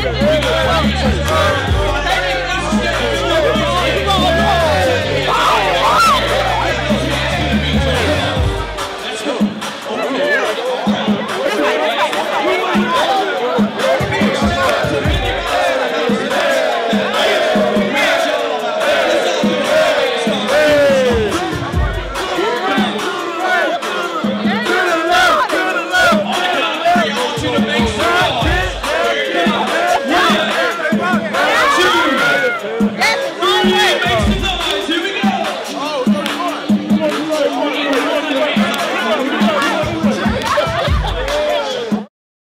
Yeah. Amen.